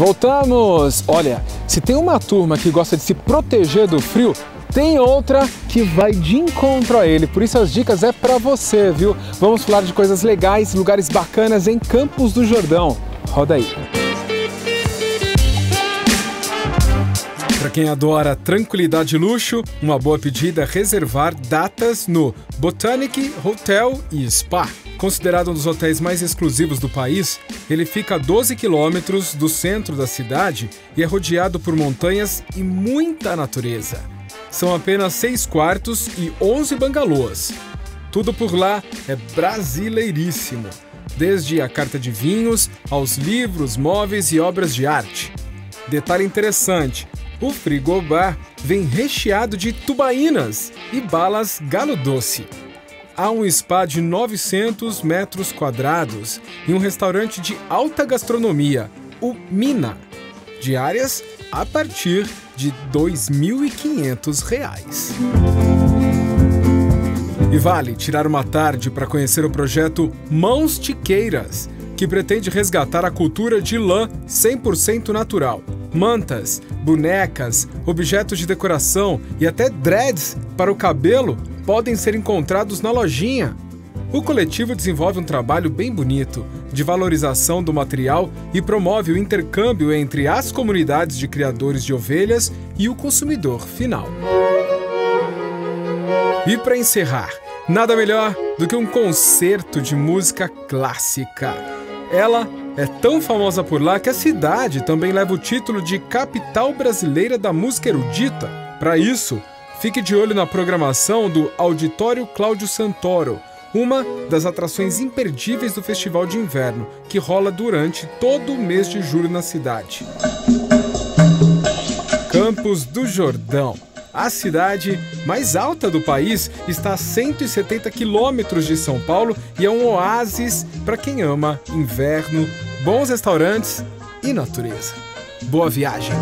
Voltamos! Olha, se tem uma turma que gosta de se proteger do frio, tem outra que vai de encontro a ele, por isso as dicas é para você, viu? Vamos falar de coisas legais, lugares bacanas em Campos do Jordão. Roda aí. Para quem adora tranquilidade e luxo, uma boa pedida é reservar datas no Botanic Hotel e Spa. Considerado um dos hotéis mais exclusivos do país, ele fica a 12 quilômetros do centro da cidade e é rodeado por montanhas e muita natureza. São apenas seis quartos e 11 bangalôs. Tudo por lá é brasileiríssimo, desde a carta de vinhos aos livros, móveis e obras de arte. Detalhe interessante: o frigobar vem recheado de tubaínas e balas galo doce. Há um spa de 900 metros quadrados e um restaurante de alta gastronomia, o Mina. Diárias a partir de R$ 2.500. E vale tirar uma tarde para conhecer o projeto Mãos Tiqueiras, que pretende resgatar a cultura de lã 100% natural mantas, bonecas, objetos de decoração e até dreads para o cabelo podem ser encontrados na lojinha. O coletivo desenvolve um trabalho bem bonito de valorização do material e promove o intercâmbio entre as comunidades de criadores de ovelhas e o consumidor final. E para encerrar, nada melhor do que um concerto de música clássica. Ela é tão famosa por lá que a cidade também leva o título de capital brasileira da música erudita. Para isso, fique de olho na programação do Auditório Cláudio Santoro, uma das atrações imperdíveis do Festival de Inverno, que rola durante todo o mês de julho na cidade. Campos do Jordão. A cidade mais alta do país está a 170 quilômetros de São Paulo e é um oásis para quem ama inverno, bons restaurantes e natureza. Boa viagem!